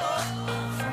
Oh,